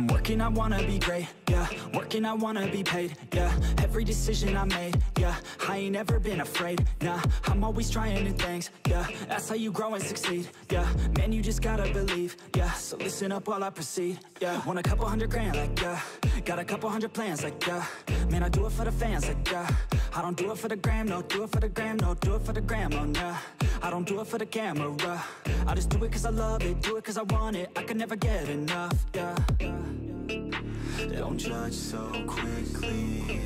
I'm working, I wanna be great, yeah. Working, I wanna be paid, yeah. Every decision I made, yeah. I ain't ever been afraid, nah. I'm always trying new things, yeah. That's how you grow and succeed, yeah. Man, you just gotta believe, yeah. So listen up while I proceed, yeah. Want a couple hundred grand, like, yeah. Got a couple hundred plans, like, yeah. Man, I do it for the fans, like, yeah I don't do it for the gram, no Do it for the gram, no Do it for the gram, oh, nah. I don't do it for the camera. I just do it cause I love it Do it cause I want it. I can never get enough, yeah. Don't judge so quickly.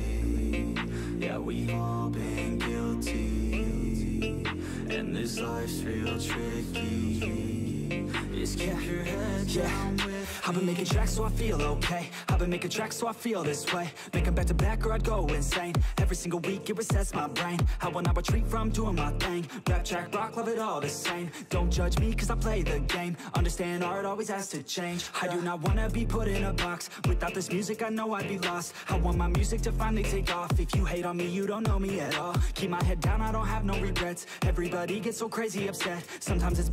Yeah, we all been guilty. And this life's real tricky Head down with I've been making tracks so I feel okay. I've been making tracks so I feel this way. Make them back to back or I'd go insane. Every single week it resets my brain. I will not retreat from doing my thing. Rap, track, rock, love it all the same. Don't judge me cause I play the game. Understand art always has to change. I do not wanna be put in a box. Without this music I know I'd be lost. I want my music to finally take off. If you hate on me you don't know me at all. Keep my head down I don't have no regrets. Everybody gets so crazy upset. Sometimes it's